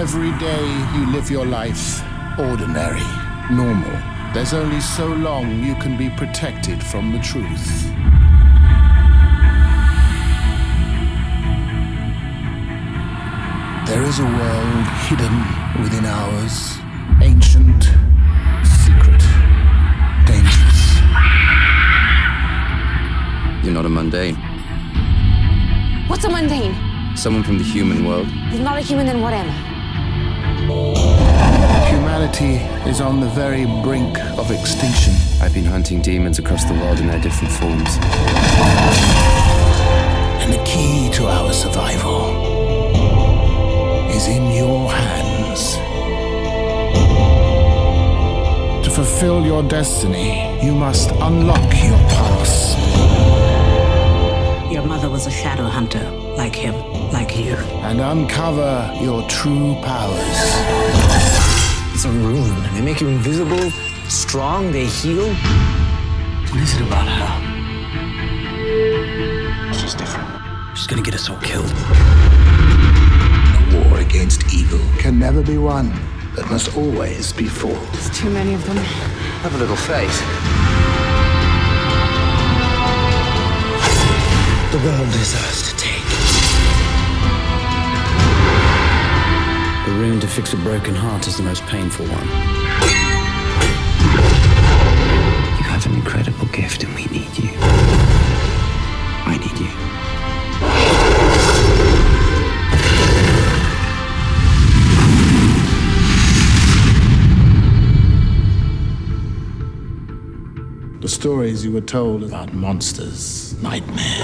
Every day you live your life ordinary, normal. There's only so long you can be protected from the truth. There is a world hidden within ours, ancient, secret, dangerous. You're not a mundane. What's a mundane? Someone from the human world. If not a human, then what am I? Humanity is on the very brink of extinction. I've been hunting demons across the world in their different forms. And the key to our survival is in your hands. To fulfill your destiny, you must unlock your past. Your mother was a shadow hunter, like him, like you. And uncover your true powers. It's a rune. They make you invisible, strong, they heal. What is it about her? She's different. She's gonna get us all killed. A war against evil can never be won, but must always be fought. There's too many of them. Have a little faith. The world deserves to take. Fix a broken heart is the most painful one. You have an incredible gift, and we need you. I need you. The stories you were told about monsters, nightmares,